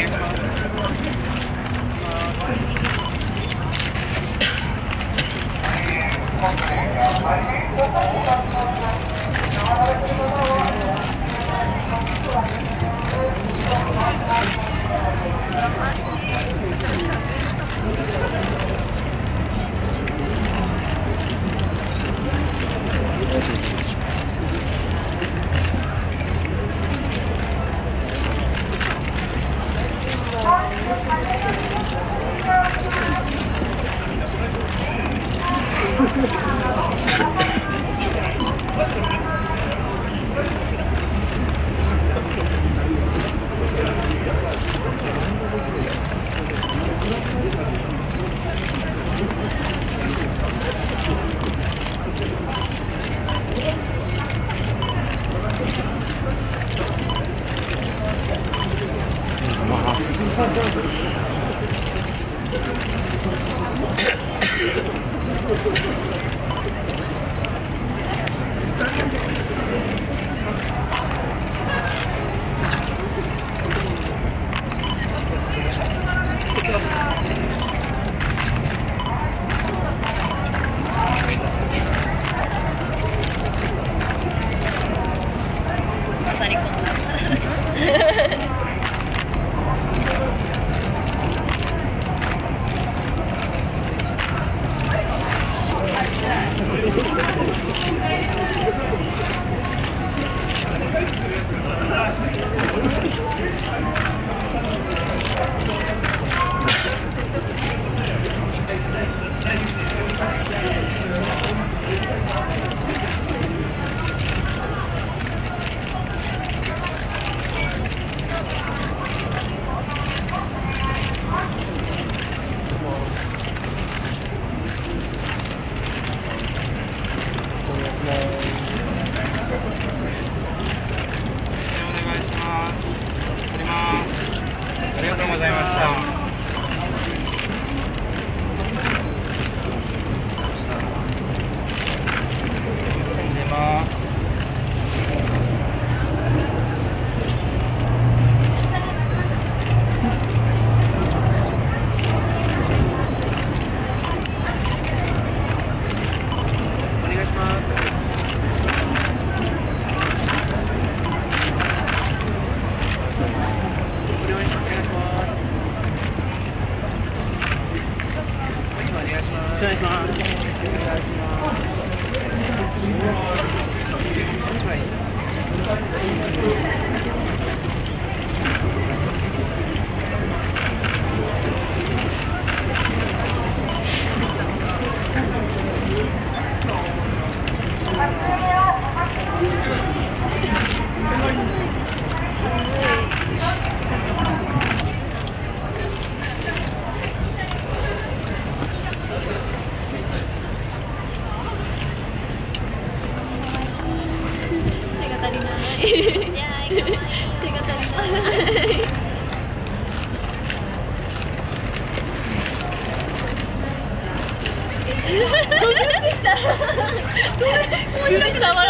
Thank you. ます。んだあ Thank you. お願いします。お願いします。手が足りない。ごめんでしたごめんこんなに触られ